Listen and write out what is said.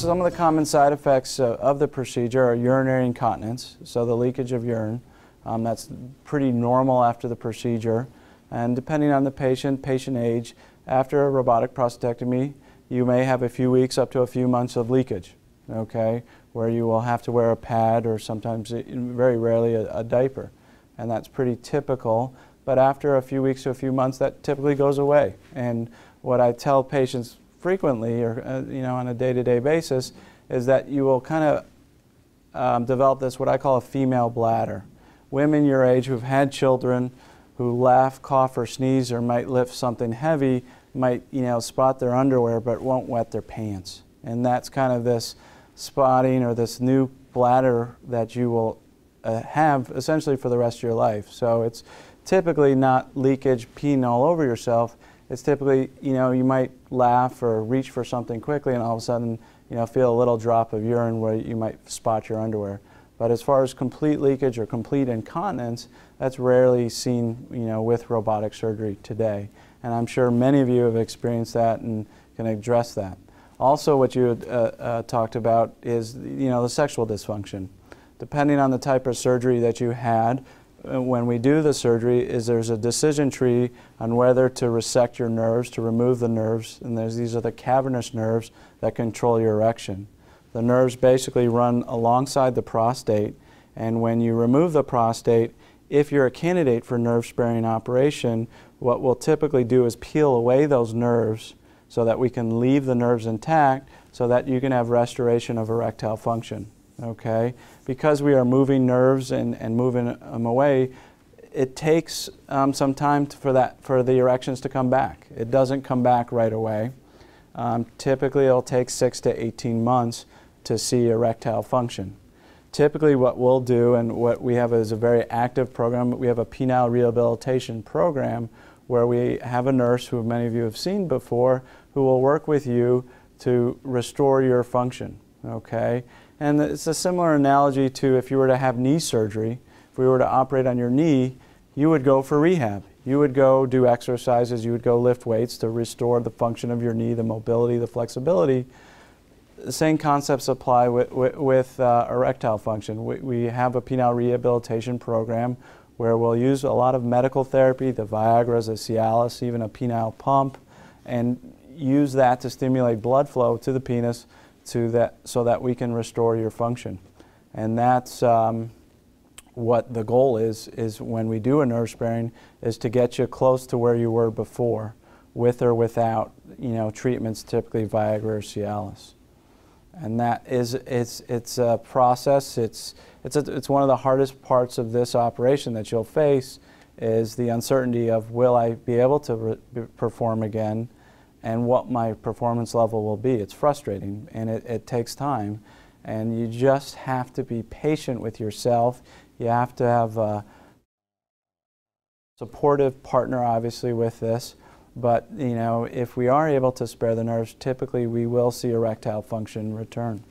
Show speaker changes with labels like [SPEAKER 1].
[SPEAKER 1] some of the common side effects uh, of the procedure are urinary incontinence, so the leakage of urine. Um, that's pretty normal after the procedure. And depending on the patient, patient age, after a robotic prostatectomy, you may have a few weeks up to a few months of leakage, okay, where you will have to wear a pad or sometimes, uh, very rarely, a, a diaper. And that's pretty typical. But after a few weeks to a few months, that typically goes away. And what I tell patients frequently or uh, you know on a day-to-day basis is that you will kind of um, develop this what I call a female bladder. Women your age who've had children who laugh, cough, or sneeze or might lift something heavy might you know spot their underwear but won't wet their pants. And that's kind of this spotting or this new bladder that you will uh, have essentially for the rest of your life. So it's typically not leakage, peeing all over yourself it's typically, you know, you might laugh or reach for something quickly and all of a sudden, you know, feel a little drop of urine where you might spot your underwear. But as far as complete leakage or complete incontinence, that's rarely seen, you know, with robotic surgery today. And I'm sure many of you have experienced that and can address that. Also, what you uh, uh, talked about is, you know, the sexual dysfunction. Depending on the type of surgery that you had, Uh, when we do the surgery is there's a decision tree on whether to resect your nerves, to remove the nerves, and there's, these are the cavernous nerves that control your erection. The nerves basically run alongside the prostate, and when you remove the prostate, if you're a candidate for nerve sparing operation, what we'll typically do is peel away those nerves so that we can leave the nerves intact so that you can have restoration of erectile function okay? Because we are moving nerves and, and moving them away, it takes um, some time for, that, for the erections to come back. It doesn't come back right away. Um, typically, it'll take 6 to 18 months to see erectile function. Typically, what we'll do, and what we have is a very active program, we have a penile rehabilitation program where we have a nurse who many of you have seen before who will work with you to restore your function, okay? And it's a similar analogy to if you were to have knee surgery, if we were to operate on your knee, you would go for rehab. You would go do exercises, you would go lift weights to restore the function of your knee, the mobility, the flexibility. The same concepts apply with, with, with uh, erectile function. We, we have a penile rehabilitation program where we'll use a lot of medical therapy, the Viagra, the Cialis, even a penile pump, and use that to stimulate blood flow to the penis to that, so that we can restore your function. And that's um, what the goal is, is when we do a nerve sparing, is to get you close to where you were before, with or without, you know, treatments, typically Viagra or Cialis. And that is, it's, it's a process, it's, it's, a, it's one of the hardest parts of this operation that you'll face is the uncertainty of will I be able to perform again and what my performance level will be. It's frustrating and it, it takes time. And you just have to be patient with yourself. You have to have a supportive partner, obviously, with this. But, you know, if we are able to spare the nerves, typically we will see erectile function return.